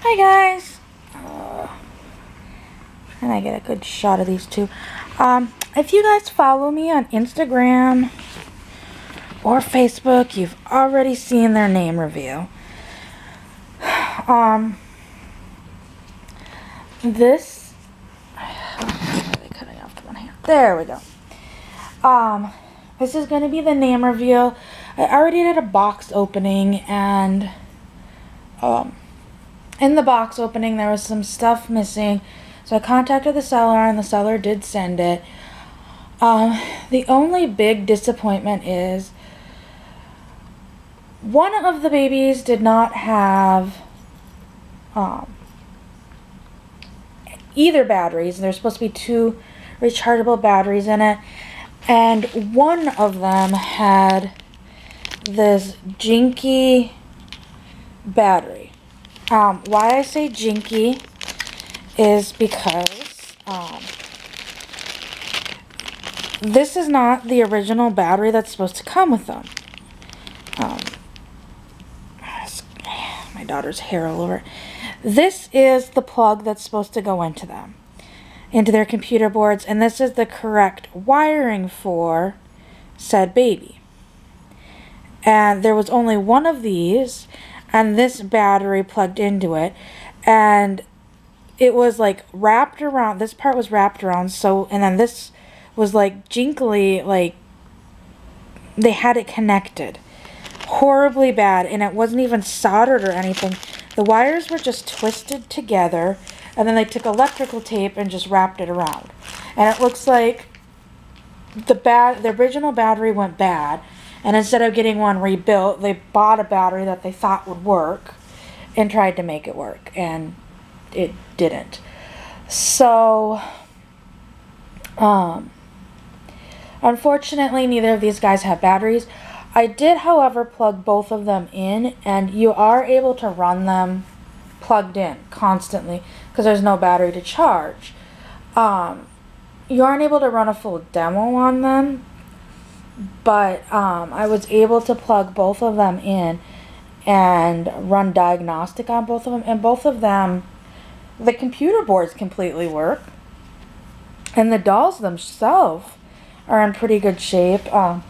Hi guys. Uh, and I get a good shot of these two. Um, if you guys follow me on Instagram or Facebook, you've already seen their name reveal. Um, this. cutting off one hand. There we go. Um, this is going to be the name reveal. I already did a box opening and um, in the box opening there was some stuff missing. So I contacted the seller and the seller did send it. Um, the only big disappointment is one of the babies did not have um, either batteries. There's supposed to be two rechargeable batteries in it. And one of them had this jinky battery. Um, why I say jinky is because um, this is not the original battery that's supposed to come with them. Um, my daughter's hair all over. This is the plug that's supposed to go into them, into their computer boards, and this is the correct wiring for said baby. And there was only one of these, and this battery plugged into it, and it was like wrapped around. This part was wrapped around, so, and then this was like jinkily, like they had it connected horribly bad and it wasn't even soldered or anything the wires were just twisted together and then they took electrical tape and just wrapped it around and it looks like the bad the original battery went bad and instead of getting one rebuilt they bought a battery that they thought would work and tried to make it work and it didn't so um Unfortunately, neither of these guys have batteries. I did, however, plug both of them in, and you are able to run them plugged in constantly because there's no battery to charge. Um, you aren't able to run a full demo on them, but um, I was able to plug both of them in and run diagnostic on both of them, and both of them, the computer boards completely work, and the dolls themselves are in pretty good shape. Um,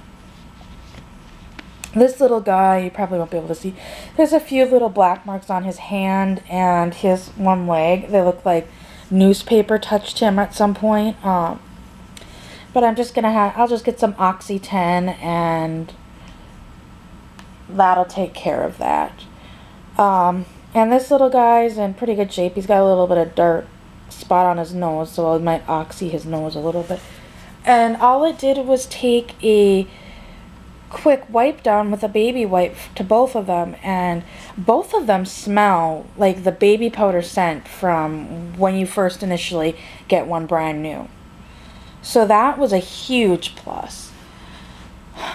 this little guy, you probably won't be able to see. There's a few little black marks on his hand and his one leg. They look like newspaper touched him at some point. Um, but I'm just gonna have, I'll just get some Oxy 10 and that'll take care of that. Um, and this little guy's in pretty good shape. He's got a little bit of dirt spot on his nose, so I might oxy his nose a little bit. And all it did was take a quick wipe down with a baby wipe to both of them and both of them smell like the baby powder scent from when you first initially get one brand new so that was a huge plus.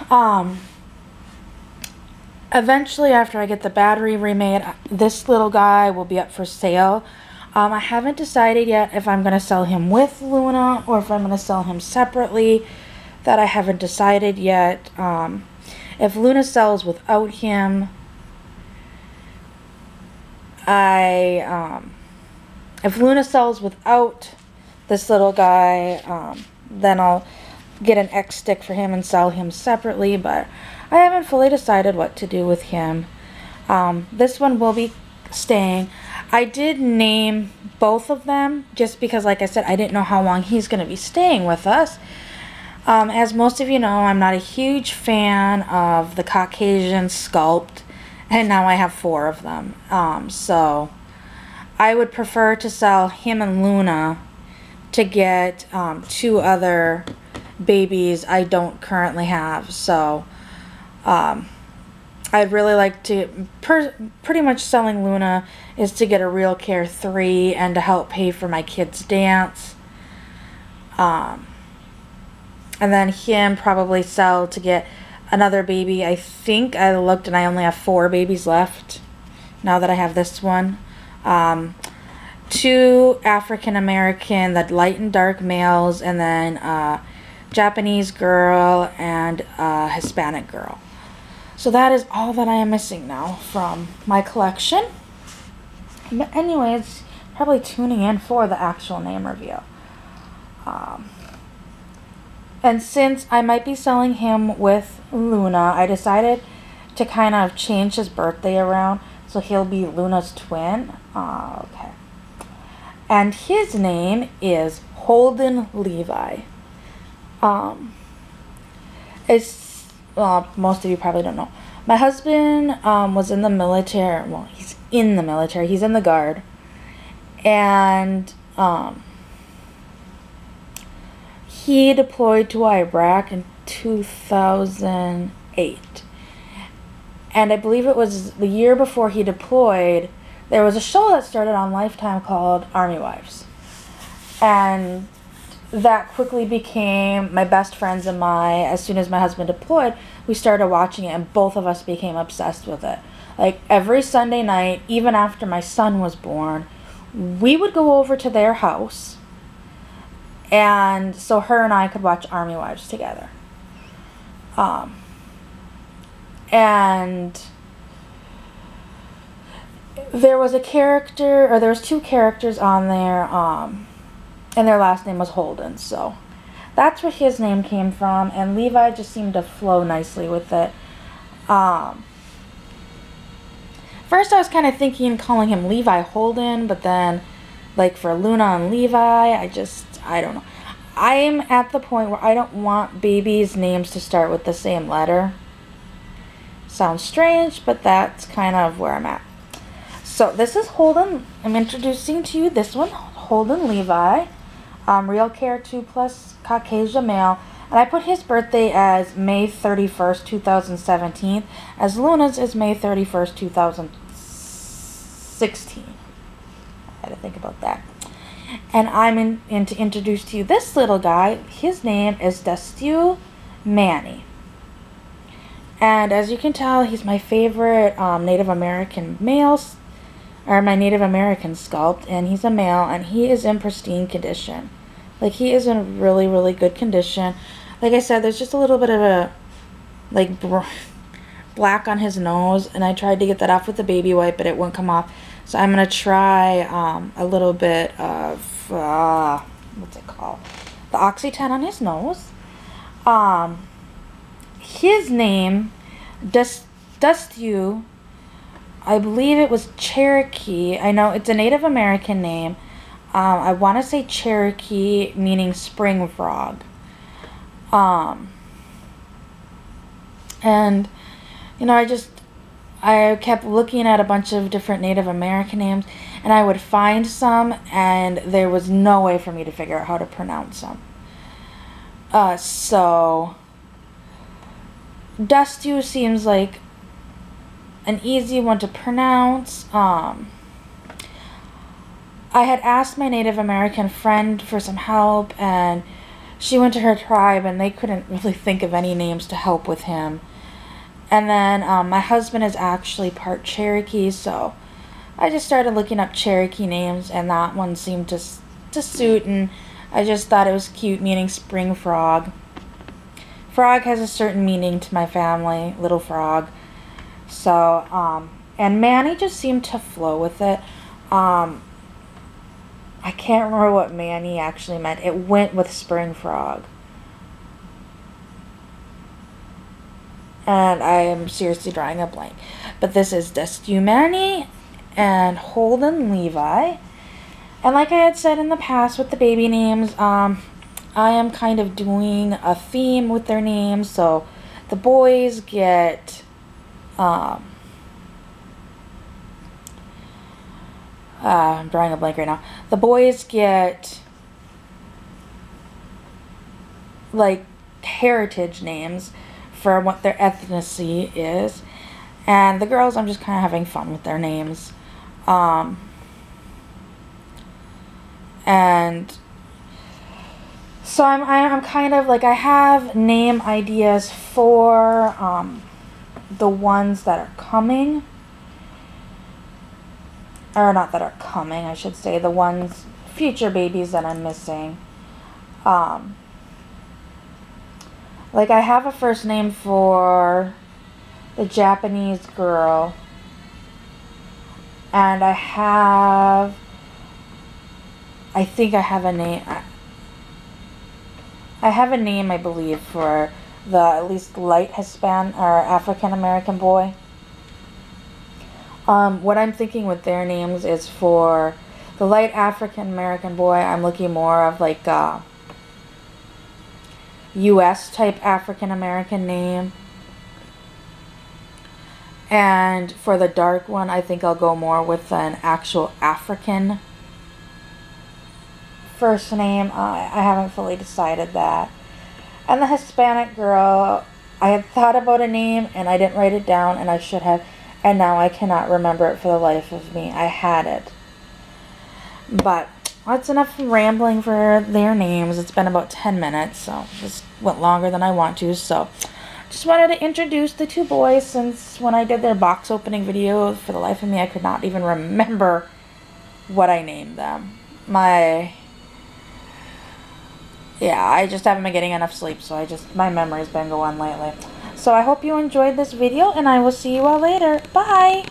Um eventually after i get the battery remade this little guy will be up for sale. Um, i haven't decided yet if i'm going to sell him with luna or if i'm going to sell him separately. That I haven't decided yet. Um, if Luna sells without him, I, um, if Luna sells without this little guy, um, then I'll get an X stick for him and sell him separately, but I haven't fully decided what to do with him. Um, this one will be staying. I did name both of them just because, like I said, I didn't know how long he's going to be staying with us. Um, as most of you know, I'm not a huge fan of the Caucasian sculpt, and now I have four of them. Um, so I would prefer to sell him and Luna to get um, two other babies I don't currently have. So um, I'd really like to, per, pretty much selling Luna is to get a Real Care 3 and to help pay for my kids' dance. Um, and then him probably sell to get another baby. I think I looked and I only have four babies left now that I have this one. Um, two African American, the light and dark males, and then a Japanese girl and a Hispanic girl. So that is all that I am missing now from my collection. But anyways, probably tuning in for the actual name reveal. Um, and since I might be selling him with Luna, I decided to kind of change his birthday around so he'll be Luna's twin. Uh, okay. And his name is Holden Levi. Um, it's, well, most of you probably don't know. My husband um, was in the military. Well, he's in the military. He's in the guard. And um, he deployed to Iraq in 2008. And I believe it was the year before he deployed, there was a show that started on Lifetime called Army Wives. And that quickly became my best friends and my, as soon as my husband deployed, we started watching it and both of us became obsessed with it. Like every Sunday night, even after my son was born, we would go over to their house and so her and I could watch Army Wives together. Um, and there was a character, or there was two characters on there, um, and their last name was Holden. So that's where his name came from, and Levi just seemed to flow nicely with it. Um, first, I was kind of thinking calling him Levi Holden, but then, like for Luna and Levi, I just I don't know. I am at the point where I don't want babies' names to start with the same letter. Sounds strange, but that's kind of where I'm at. So this is Holden. I'm introducing to you this one, Holden Levi, um, Real Care 2 Plus Caucasian male. And I put his birthday as May 31st, 2017, as Luna's is May 31st, 2016. I had to think about that. And I'm in, in to introduce to you this little guy. His name is Dustu Manny. And as you can tell, he's my favorite um, Native American male, or my Native American sculpt, and he's a male, and he is in pristine condition. Like, he is in really, really good condition. Like I said, there's just a little bit of a, like, black on his nose, and I tried to get that off with a baby wipe, but it wouldn't come off. So I'm going to try um, a little bit of, uh, what's it called? The Oxy-10 on his nose. Um, his name, Dust, Dustu, I believe it was Cherokee. I know it's a Native American name. Um, I want to say Cherokee, meaning spring frog. Um, and, you know, I just, I kept looking at a bunch of different Native American names, and I would find some, and there was no way for me to figure out how to pronounce them. Uh, so, Dustu seems like an easy one to pronounce. Um, I had asked my Native American friend for some help, and she went to her tribe, and they couldn't really think of any names to help with him. And then um, my husband is actually part Cherokee, so I just started looking up Cherokee names, and that one seemed to to suit, and I just thought it was cute, meaning spring frog. Frog has a certain meaning to my family, little frog. So, um, and Manny just seemed to flow with it. Um, I can't remember what Manny actually meant. It went with spring frog. And I am seriously drawing a blank. But this is Dustu Manny and Holden Levi. And like I had said in the past with the baby names, um, I am kind of doing a theme with their names. So the boys get uh, I'm drawing a blank right now. The boys get like heritage names for what their ethnicity is. And the girls, I'm just kind of having fun with their names. Um, and so I'm, I'm kind of like, I have name ideas for um, the ones that are coming. Or not that are coming, I should say. The ones, future babies that I'm missing. Um, like, I have a first name for the Japanese girl. And I have, I think I have a name. I have a name, I believe, for the at least light Hispan or African American boy. Um, what I'm thinking with their names is for the light African American boy, I'm looking more of like a US type African American name. And for the dark one, I think I'll go more with an actual African first name. I, I haven't fully decided that. And the Hispanic girl, I had thought about a name and I didn't write it down and I should have. And now I cannot remember it for the life of me. I had it. But that's enough rambling for their names. It's been about 10 minutes, so just went longer than I want to. So just wanted to introduce the two boys since when I did their box opening video, for the life of me, I could not even remember what I named them. My, yeah, I just haven't been getting enough sleep, so I just, my memory's been going lately. So I hope you enjoyed this video, and I will see you all later. Bye!